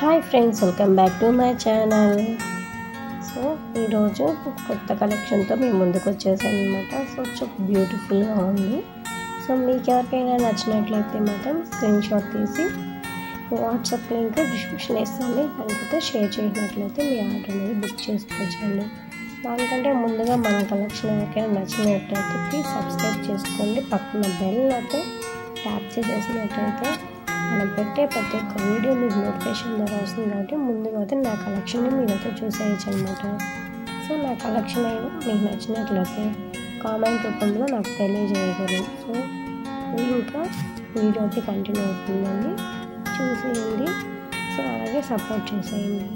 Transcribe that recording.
Hi friends welcome back to my channel so ఈరోజు కొత్త కలెక్షన్తో మేము ముందుకు వచ్చేసాను అనమాట సో చాలా బ్యూటిఫుల్గా ఉంది. సో మీకు ఎవరికైనా నచ్చినట్లయితే మాత్రం స్క్రీన్ షాట్ తీసి వాట్సాప్ లింక్ డిస్క్రిప్షన్ ఇస్తాను దానికైతే షేర్ చేసినట్లయితే మీ ఆర్డర్ అనేది బుక్ చేసుకోవచ్చండి. దానికంటే ముందుగా మన కలెక్షన్ ఎవరికైనా నచ్చినట్లయితే ప్లీజ్ సబ్స్క్రైబ్ చేసుకోండి. పక్కన బెల్ అయితే ట్యాప్ చేసేసినట్లయితే మనం పెట్టే ప్రతి ఒక్క వీడియో మీకు నోటిఫికేషన్ ద్వారా వస్తుంది కాబట్టి ముందుగా అయితే నా కలెక్షన్ని మీరైతే చూసేయచ్చు అనమాట సో నా కలెక్షన్ మీకు నచ్చినట్లయితే కామెంట్ రూపంలో నాకు తెలియజేయగలరు సో ఇంకా వీడియో అయితే కంటిన్యూ అవుతుందండి. చూసేయండి. సో అలాగే సపోర్ట్ చేసేయండి.